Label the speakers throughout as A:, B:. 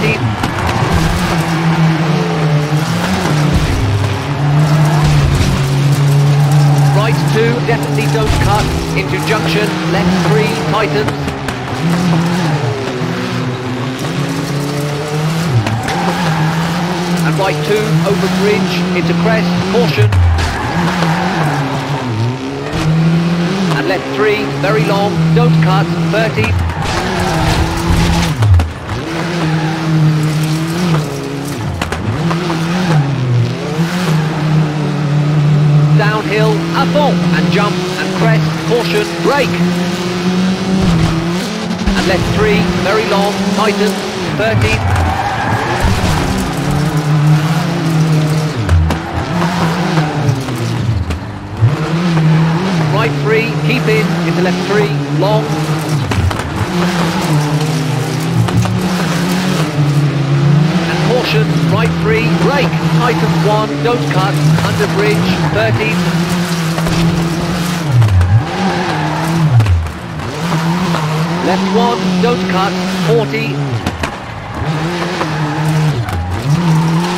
A: 30. Right 2, definitely don't cut. Into junction, left 3, tightens. And right 2, over bridge, into crest, caution. And left 3, very long, don't cut, 30. downhill, up on, and jump, and crest, caution, brake. And left three, very long, tighten, 30. Right three, keep in, into left three, long. And caution, right three, brake, tighten one, don't cut, under bridge, 30. Left one, don't cut, 40.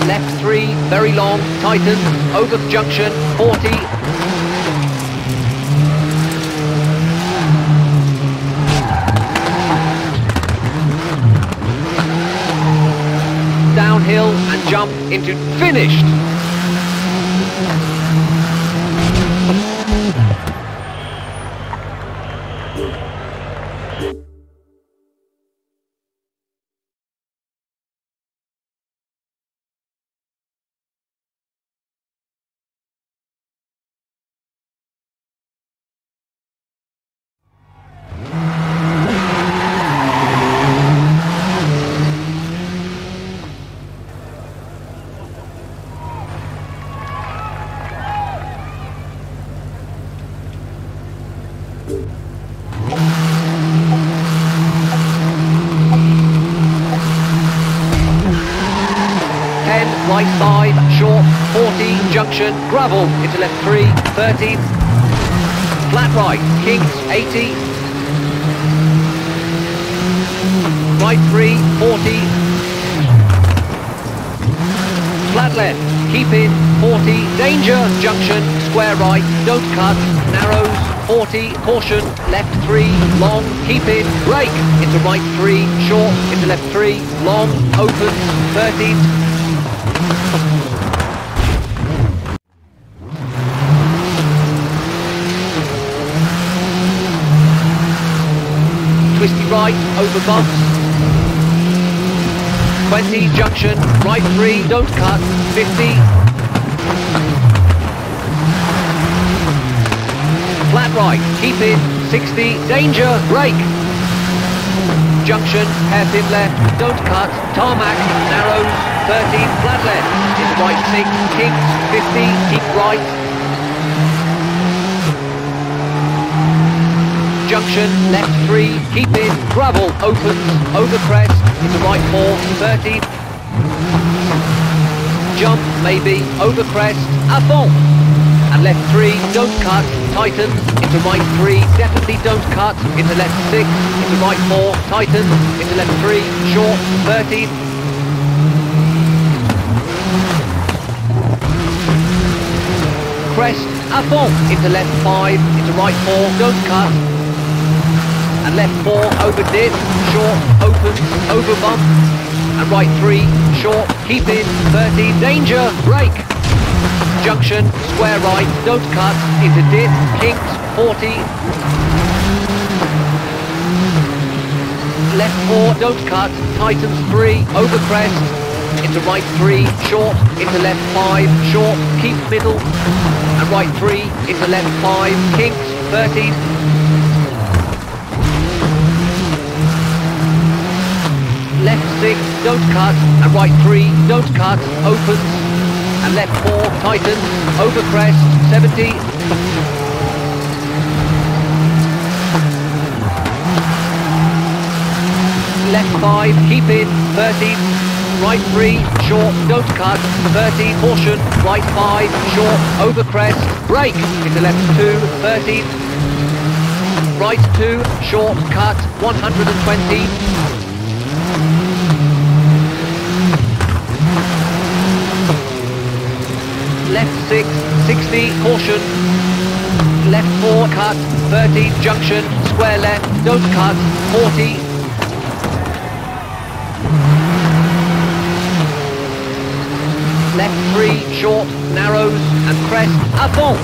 A: Left three, very long, tighten, over junction, 40. Downhill and jump into finished. Ten, right five, short, 40, junction, gravel, into left three, 30. Flat right, kinks, 80. Right three, 40. Flat left, keep in, 40. Danger, junction, square right, don't cut, narrows, 40. Caution, left three, long, keep in, brake, into right three, short, into left three, long, open, 30. Twisty right, over bumps. 20, junction, right 3, don't cut, 50. Flat right, keep in, 60, danger, brake. Junction, hairpin left, don't cut, tarmac, narrows, 30, flat left, into right. 6, kinks, 50, keep right, junction, left 3, keep in, gravel, opens, over crest, into right 4, 30. Jump, maybe, over crest, fond. And left 3, don't cut, tighten, into right 3, definitely don't cut, into left 6, into right 4, tighten, into left 3, short, 30. Crest, fond, into left 5, into right 4, don't cut, and left four over dip, short, open, over bump, and right three, short, keep in, 30, danger, brake, junction, square right, don't cut, into dip, kinks, 40, left four, don't cut, tightens three, over crest, into right three, short, into left five, short, keep middle, and right three, into left five, kinks, 30, left six, don't cut, and right three, don't cut, opens, and left four, tightens, over crest, 70. Left five, keep in, 30. Right three, short, don't cut, 30, caution, right five, short, over crest, brake, into left two, 30. Right two, short, cut, 120. left 6, 60, caution. Left 4, cut, 30, junction, square left, don't cut, 40. Left 3, short, narrows, and crest, à fond.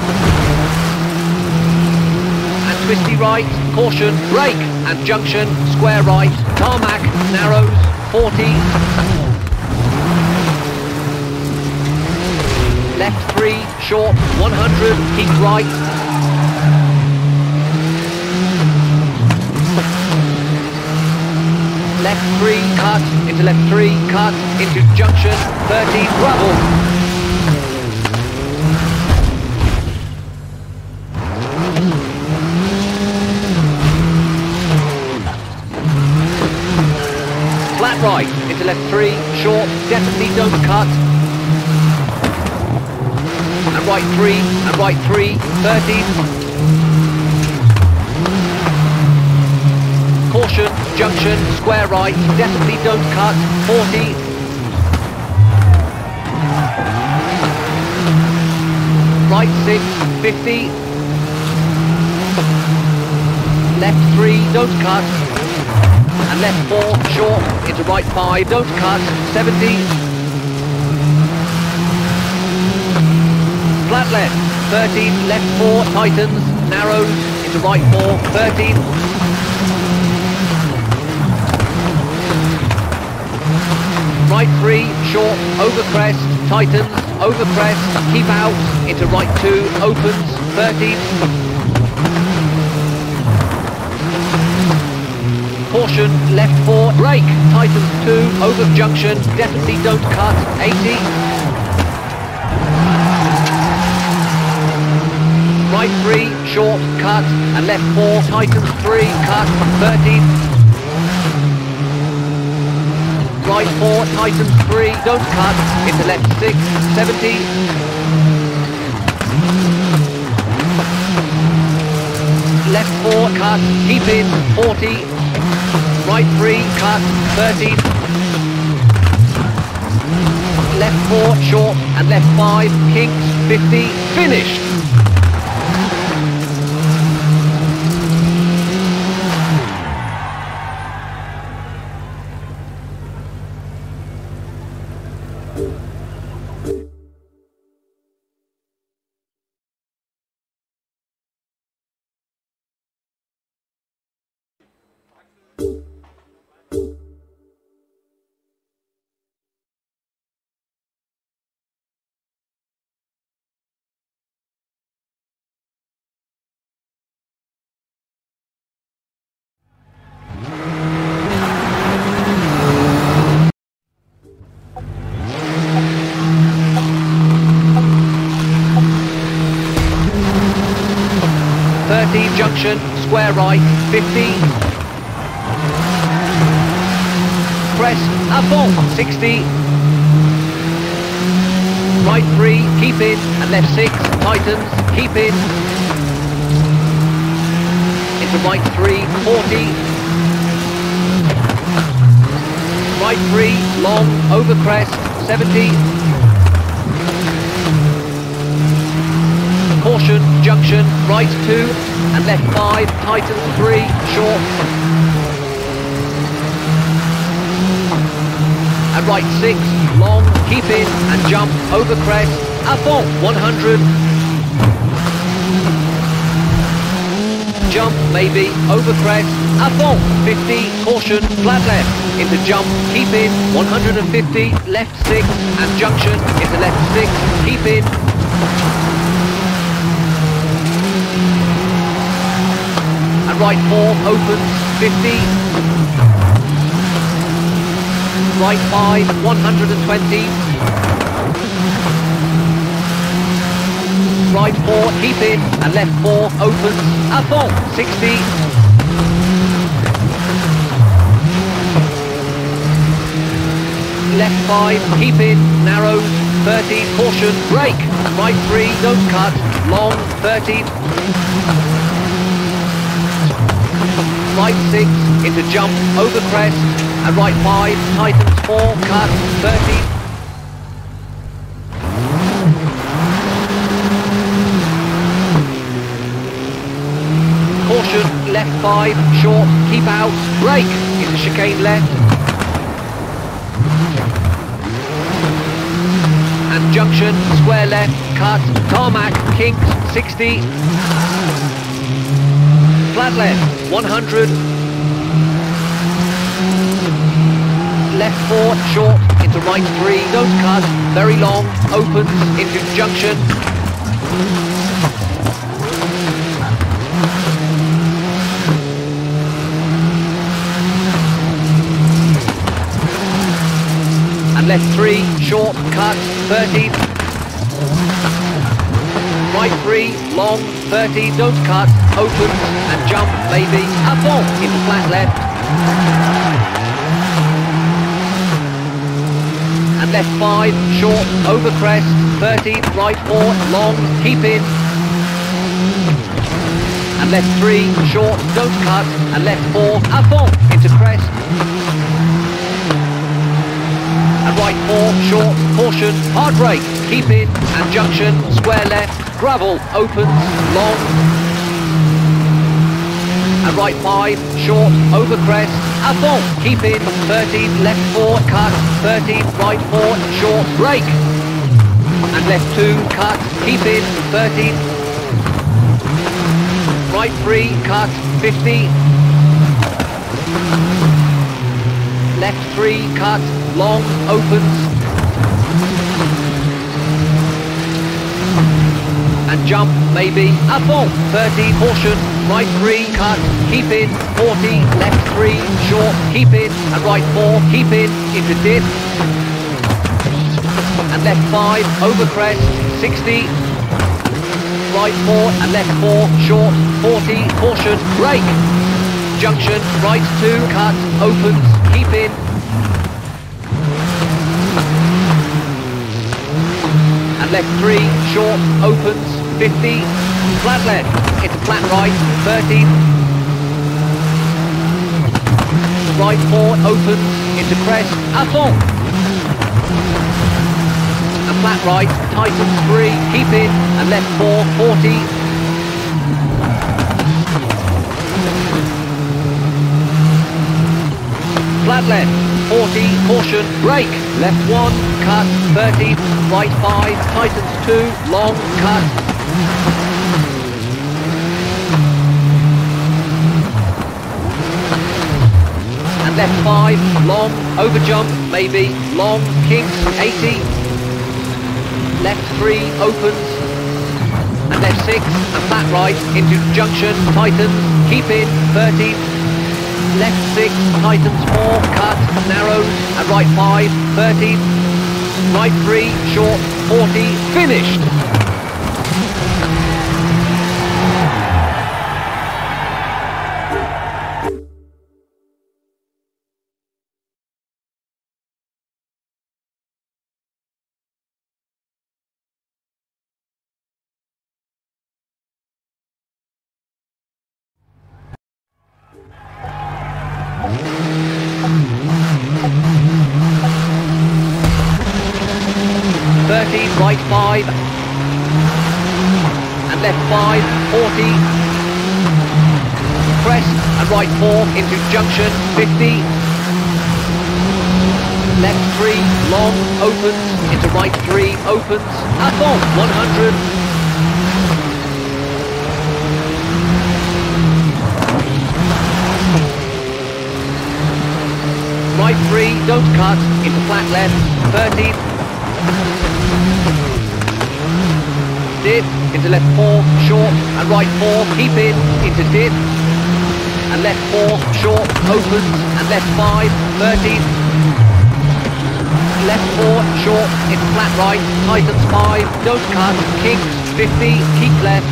A: And twisty right, caution, brake, and junction, square right, tarmac, narrows, 40. Left 3, short, 100, keep right. Left 3, cut, into left 3, cut, into junction, 30, rubble. Flat right, into left 3, short, definitely don't cut, right three, and right three, 30. Caution, junction, square right, definitely don't cut, 40. Right six, 50. Left three, don't cut. And left four, short, into right five, don't cut, 70. Flat left, 13, left 4, tightens, narrows, into right 4, 13. Right 3, short, over crest, tightens, over crest, keep out, into right 2, opens, 13. Caution, left 4, brake, tightens 2, over junction, definitely don't cut, 80. Right three, short, cut, and left four, tightens three, cut, 30. Right four, tightens three, don't cut, into left six, 70. Left four, cut, keep in, 40. Right three, cut, 30. Left four, short, and left five, kinks, 50, finished. 30, junction, square right, 50. Press, à fond, 60. Right 3, keep in, and left 6, tightens, keep in. Into right 3, 40. Right 3, long, over crest, 70. Caution, junction, right two, and left five, tightens three, short. And right six, long, keep in, and jump, over crest, à fond, 100. Jump, maybe, over crest, à fond, 50, caution, flat left, into jump, keep in, 150, left 6, and junction, into left 6, keep in, right 4 open, 50. Right 5, 120. Right 4, keep in, and left 4 open, opens, à fond, 60. Left 5, keep in, narrows, 30, caution, brake. Right 3, don't cut, long, 30 right six into jump over crest and right five, tightens four, cut 30, Caution, left five, short, keep out, brake into chicane left. And junction, square left, cut, tarmac, kinks, 60. Flat left, 100. Left four, short, into right three, don't cut, very long, opens, into junction, and left three, short, cut, 30. Right three, long, 30, don't cut, open, and jump, maybe, à fond, into flat left. And left five, short, over crest, 30, right four, long, keep in. And left three, short, don't cut, and left four, à fond, into crest. and right four, short, caution, hard brake, keep in, and junction, square left, gravel, opens, long, and right five, short, over crest, fond, keep in, 30, left four, cut, 30, right four, short, brake. and left two, cut, keep in, 30, right three, cut, 50, left three, cut, long, opens. Jump, maybe, à fond, 30, caution, right three, cut, keep in, 40, left three, short, keep in, and right four, keep in, into dip. And left five, over crest, 60, right four, and left four, short, 40, caution, brake. Junction, right two, cut, opens, keep in. And left three, short, opens, 50. Flat left, into flat right, 30. Right four, opens, into crest, fond. And flat right, tightens three, keep in, and left four, 40. Flat left, 40, caution, brake, left one, cut, 30, right five, tightens two, long, cut. And left five, long, over jump, maybe, long, kinks, 80. Left three, opens, and left six, and flat right, into junction, tightens, keep in, 30, left six, tightens four, cut, narrows, and right five, 30, right three, short, 40, finished. Right five, and left five, 40, crest, and right four, into junction, 50, left three, long, opens, into right three, opens, à on, 100, right three, don't cut, into flat left, 30, dip, into left four, short, and right four, keep in, into dip, and left four, short, open, and left five, 30, left four, short, into flat right, tightens five, don't cut, kicks, 50, keep left,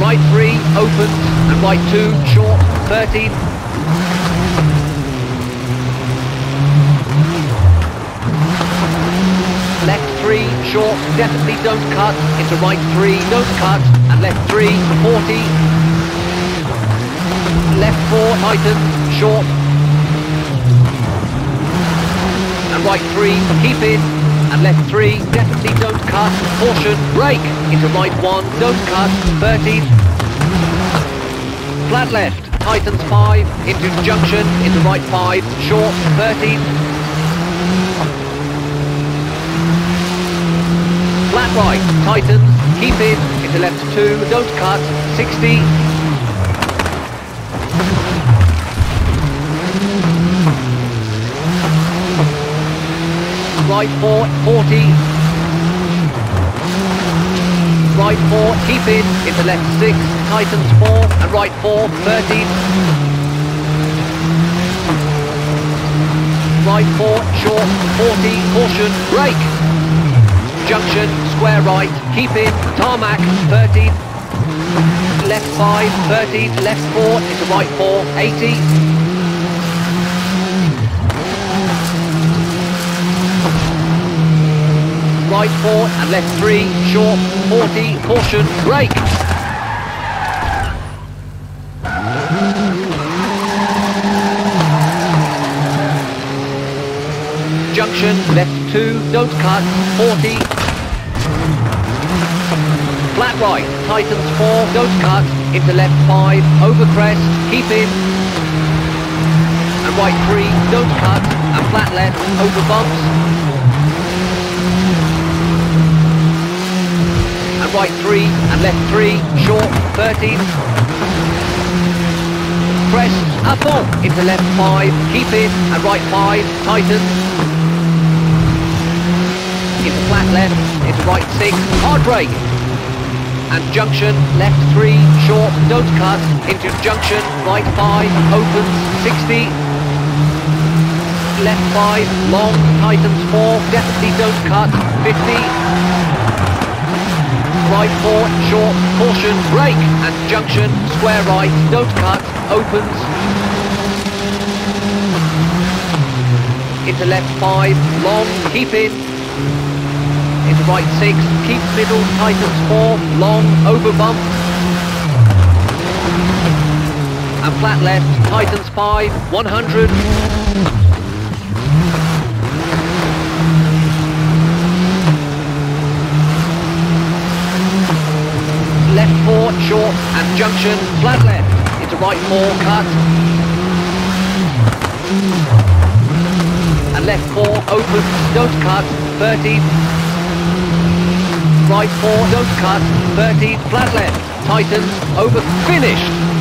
A: right three, open, and right two, short, 30, left three, short, definitely don't cut, into right three, don't cut, and left three, 40, left four, tighten, short, and right three, keep in, and left three, definitely don't cut, caution, brake, into right one, don't cut, 30, flat left, tightens 5, into junction, into right 5, short, 30. Flat right, tightens, keep in, into left 2, don't cut, 60. Right 4, 40 right 4, keep in, into left 6, tightens 4, and right 4, 30. Right 4, short, 40, caution, brake. Junction, square right, keep in, tarmac, 30. Left 5, 30, left 4, into right 4, 80. right 4 and left 3, short, 40, caution, brake. Junction, 2, don't cut, 40. Flat right, tightens 4, don't cut, into left 5, over crest, keep in. And right 3, don't cut, and flat left, over bumps. And right 3 and left 3, short 13. Crest, up on, into left 5, keep in, and right 5, tighten. Into flat left, into right 6, hard brake. And junction, left 3, short, don't cut, into junction, right 5, opens, 60. Left 5, long, tightens 4, definitely don't cut, 50 right four, short, caution, brake, and junction, square right, don't cut, opens. Into left five, long, keep in. Into right six, keep middle, tightens four, long, over bump. And flat left, tightens five, 100. left four, short, and junction, flat left, into right four, cut. And left four, open, don't cut, 30. Right four, don't cut, 30, flat left, tightens, over, finished.